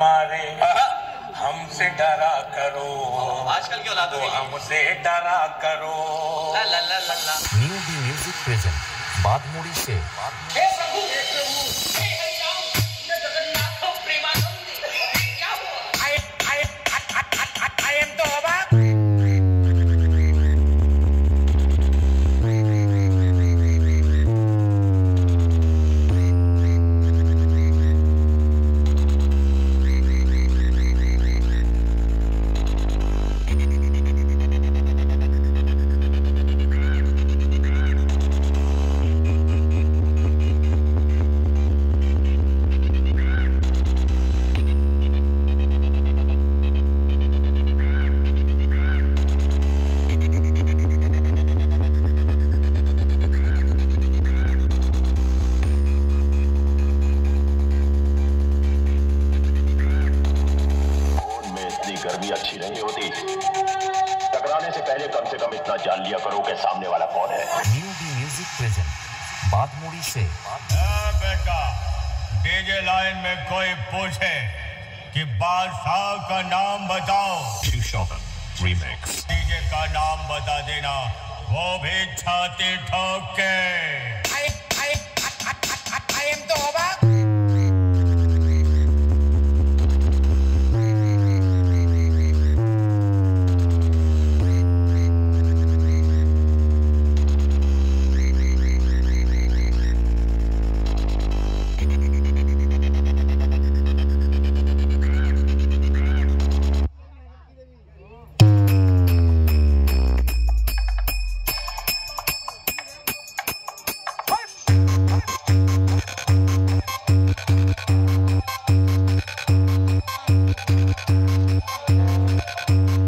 मारे। हमसे डरा करो। आजकल की औलादों तो हमसे डरा करो। ला ला ला ला ला। न्यू दी म्यूज़िक प्रेजेंट बादमुड़ी से। हे प्रभु गर्मी अच्छी नहीं होती। टकराने से पहले कम से कम इतना जान लिया करो कि सामने वाला कौन है। न्यू दी म्यूज़िक प्रेजेंट बादमुड़ी से। हाँ बेटा डीजे लाइन में कोई पूछे कि बादशाह का नाम बताओ। रीमेक्स डीजे का नाम बता देना वो भी छाती ठोक के।